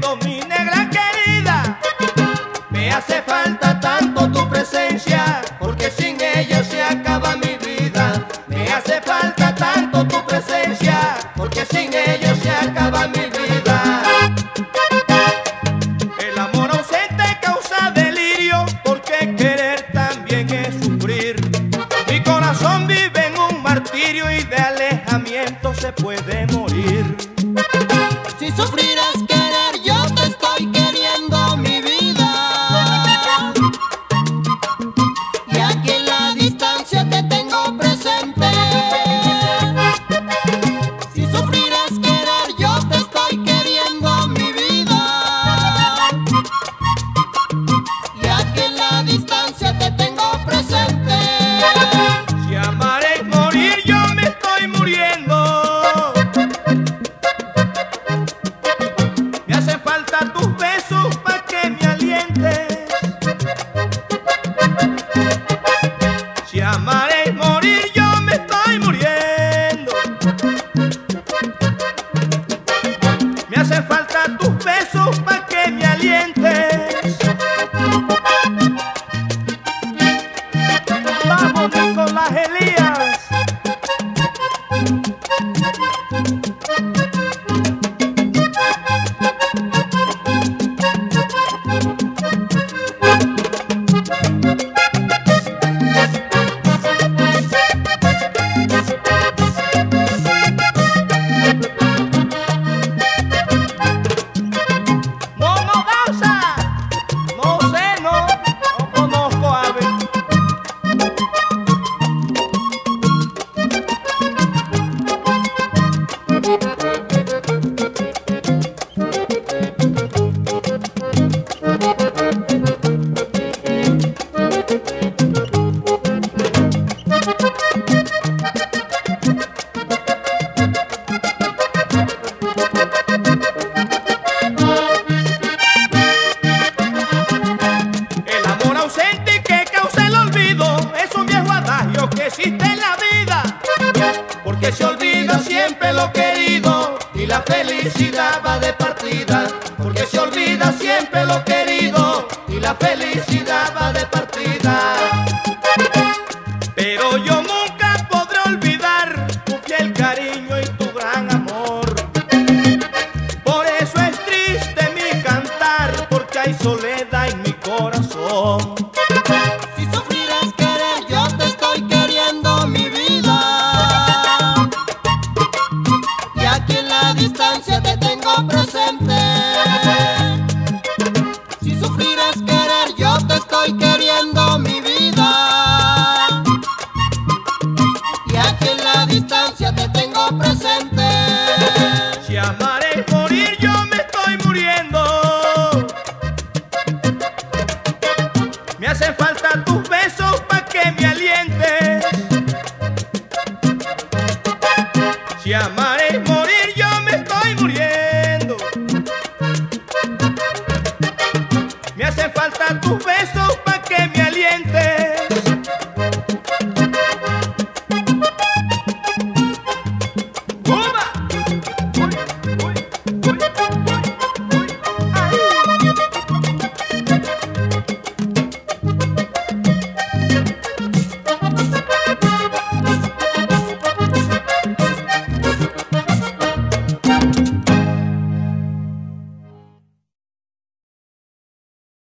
domine hace falta tus besos que se olvida siempre lo querido y la felicidad va de partida, porque se olvida siempre lo querido y la felicidad va de partida. tú.